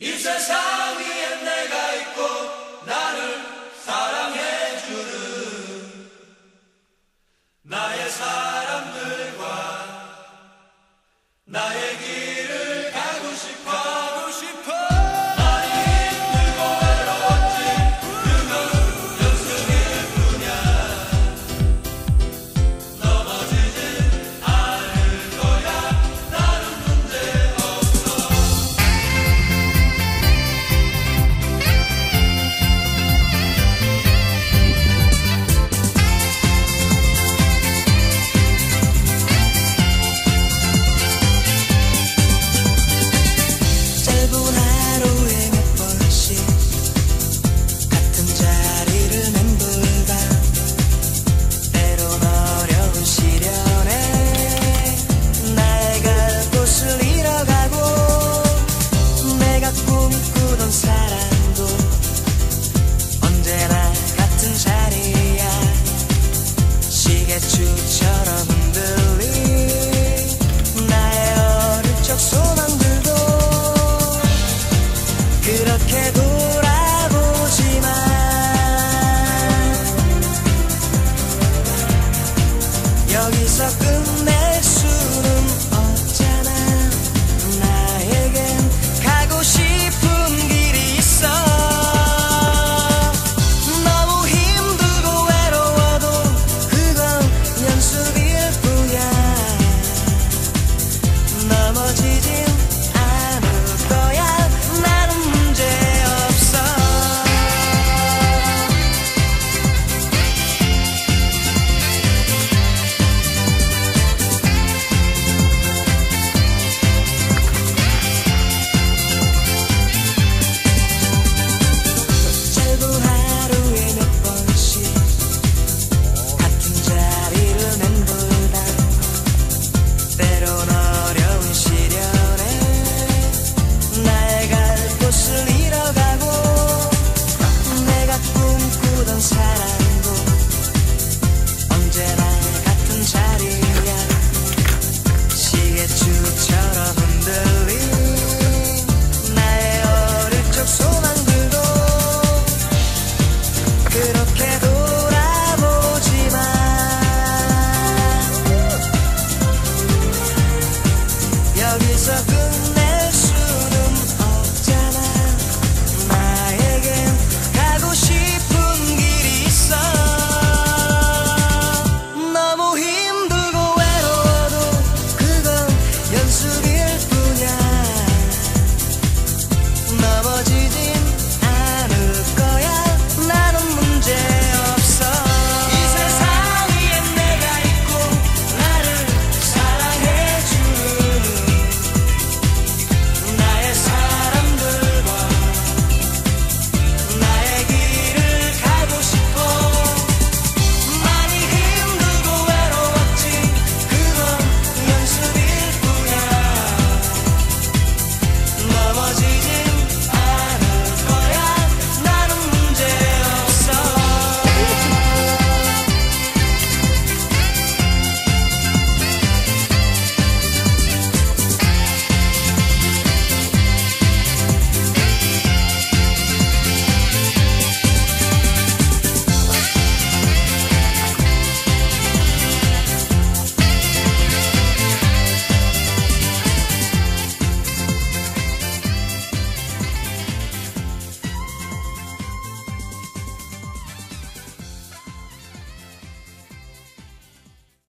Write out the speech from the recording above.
y how we and